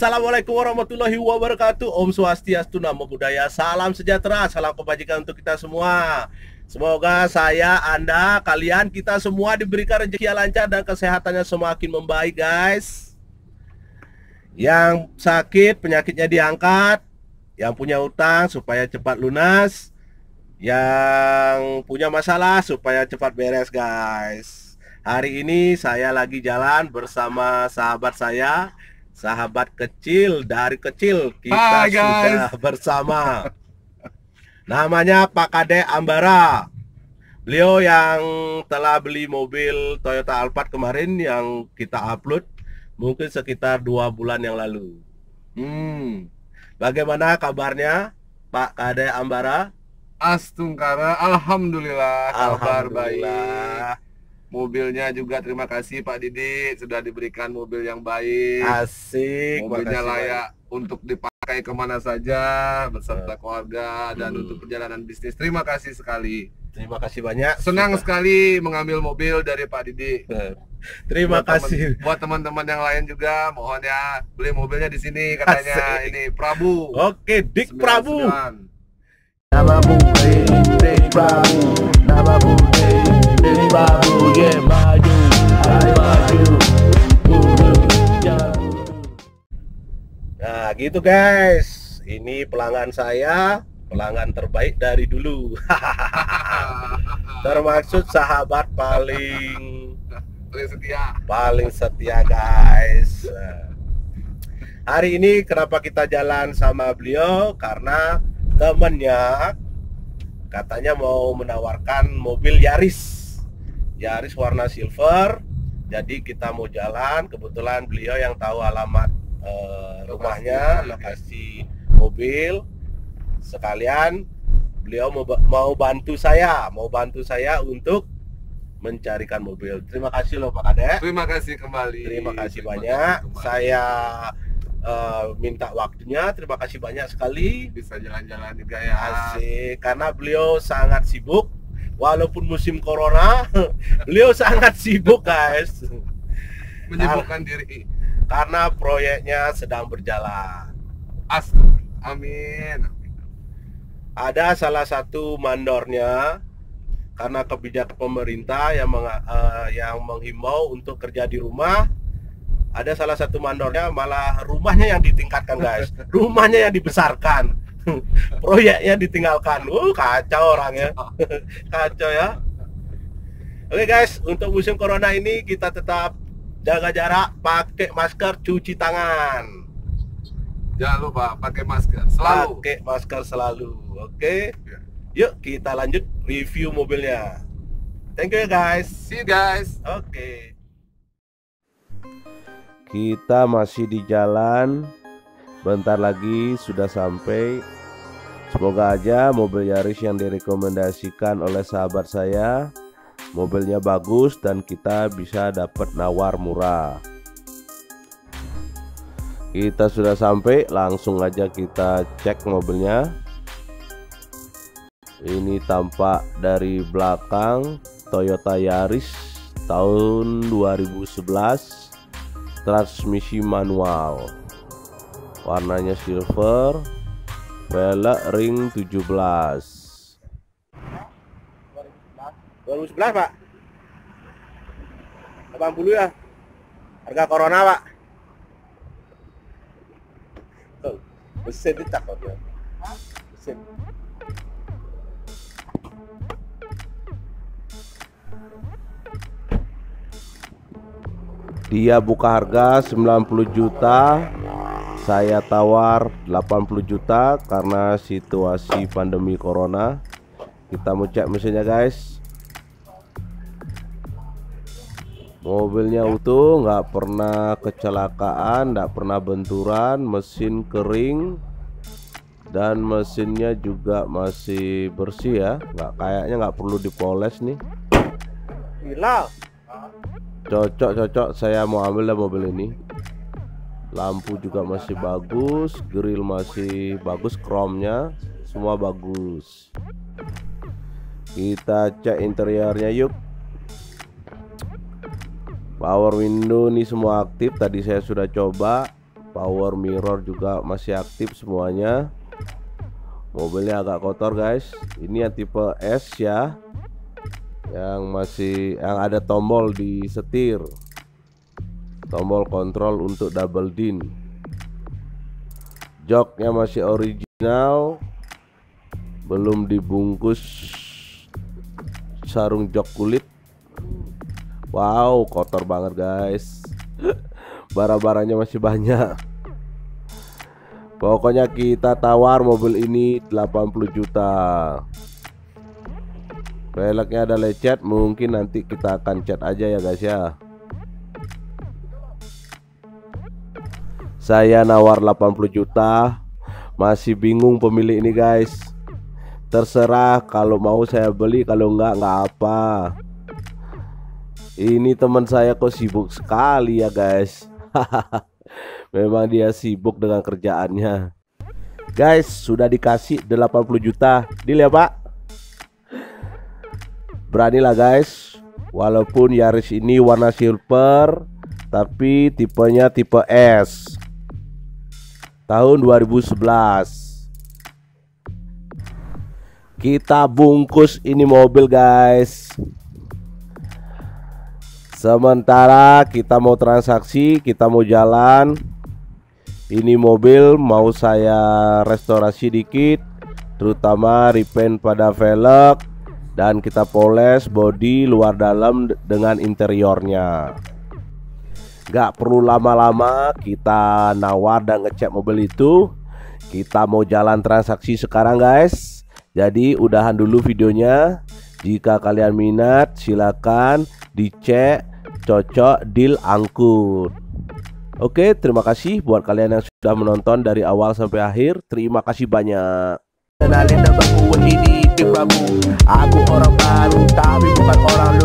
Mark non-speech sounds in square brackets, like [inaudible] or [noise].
Assalamualaikum warahmatullahi wabarakatuh. Om Swastiastu Namo Buddhaya Salam sejahtera, salam kebajikan untuk kita semua. Semoga saya, Anda, kalian, kita semua diberikan rezeki yang lancar dan kesehatannya semakin membaik guys. Yang sakit penyakitnya diangkat Yang punya utang supaya cepat lunas Yang punya masalah supaya cepat beres guys. Hari ini saya lagi jalan bersama sahabat saya sahabat kecil dari kecil kita guys. sudah bersama. Namanya Pak Kade Ambara. Beliau yang telah beli mobil Toyota Alphard kemarin yang kita upload mungkin sekitar dua bulan yang lalu. Hmm, bagaimana kabarnya Pak Kade Ambara? Astungkara, alhamdulillah, kabar baik. Mobilnya juga terima kasih Pak Didi sudah diberikan mobil yang baik. Asik. Mobilnya makasih layak untuk dipakai ke mana saja beserta keluarga dan Hmm. untuk perjalanan bisnis. Terima kasih sekali. Terima kasih banyak. Senang Sudah- sekali mengambil mobil dari Pak Didi. Terima Buat kasih. buat teman-teman yang lain juga, mohon ya beli mobilnya di sini katanya Asik. ini Prabu. Oke, Dik Prabu. 99. Nama dari Prabu gitu guys. Ini pelanggan saya, pelanggan terbaik dari dulu. [laughs] Termaksud sahabat paling Paling setia. paling setia guys. Hari ini kenapa kita jalan sama beliau? Karena temennya katanya mau menawarkan mobil Yaris. Yaris warna silver. Jadi kita mau jalan. Kebetulan beliau yang tahu alamat eh, rumahnya, lokasi mobil. Sekalian beliau mau, mau bantu saya, mau bantu saya untuk mencarikan mobil. Terima kasih loh Pak Kade. Terima kasih kembali. Terima kasih Terima banyak. kasih kembali. Saya eh, minta waktunya. Terima kasih banyak sekali. bisa jalan-jalan juga ya. Asik. Karena beliau sangat sibuk. Walaupun musim corona, [laughs] beliau sangat sibuk guys. Menyibukkan diri. Karena proyeknya sedang berjalan. Astaga. Amin. Ada salah satu mandornya karena kebijakan pemerintah yang menga- eh, yang menghimbau untuk kerja di rumah. Ada salah satu mandornya malah rumahnya yang ditingkatkan guys. Rumahnya yang dibesarkan. [laughs] Proyeknya ditinggalkan. Uh kacau orangnya. [laughs] Kacau ya. Oke guys. Untuk musim corona ini kita tetap jaga jarak pakai masker cuci tangan Jangan lupa pakai masker selalu. pakai masker selalu oke Ya. yuk kita lanjut review mobilnya thank you ya guys See you guys. Oke. Kita masih di jalan. Bentar lagi sudah sampai. Semoga aja mobil Yaris yang direkomendasikan oleh sahabat saya mobilnya bagus dan kita bisa dapat nawar murah. Kita sudah sampai, langsung aja kita cek mobilnya. Ini tampak dari belakang Toyota Yaris tahun 2011 transmisi manual warnanya silver velg ring 17 2011 pak. 80 ya. Harga corona pak. Tuh, mesin dicak kok dia mesin. Dia buka harga 90 juta. Saya tawar 80 juta Karena situasi pandemi corona. Kita mau cek mesinnya guys Mobilnya utuh nggak pernah kecelakaan nggak pernah benturan Mesin kering Dan mesinnya juga masih bersih ya. Nggak Kayaknya nggak perlu dipoles nih. Gila. Cocok cocok. Saya mau ambil dah mobil ini. Lampu juga masih bagus grill masih bagus chrome-nya semua bagus. Kita cek interiornya yuk power window ini semua aktif. Tadi saya sudah coba. Power mirror juga masih aktif semuanya. Mobilnya agak kotor guys. Ini yang tipe S ya. Yang masih yang ada tombol di setir. Tombol kontrol untuk double din. Joknya masih original. Belum dibungkus sarung jok kulit wow kotor banget guys. [laughs] Barang-barangnya masih banyak. Pokoknya kita tawar mobil ini 80 juta. Velgnya ada lecet mungkin nanti kita akan cat aja ya guys ya. Saya nawar 80 juta. Masih bingung pemilik ini guys. Terserah kalau mau saya beli kalau enggak enggak apa ini teman saya kok sibuk sekali ya guys. [laughs] Memang dia sibuk dengan kerjaannya. Guys sudah dikasih 80 juta. Deal ya pak? Beranilah guys. Walaupun Yaris ini warna silver tapi tipenya tipe S. Tahun 2011 kita bungkus ini mobil guys Sementara kita mau transaksi, kita mau jalan. Ini mobil mau saya restorasi dikit, terutama repaint pada velg dan kita poles body luar dalam dengan interiornya. Gak perlu lama-lama kita nawar dan ngecek mobil itu. Kita mau jalan transaksi sekarang guys. Jadi udahan dulu videonya. Jika kalian minat silakan dicek cocok deal angkut. Oke terima kasih buat kalian yang sudah menonton dari awal sampai akhir. Terima kasih banyak. Kenalin namaku ini Aku orang baru tapi bukan orang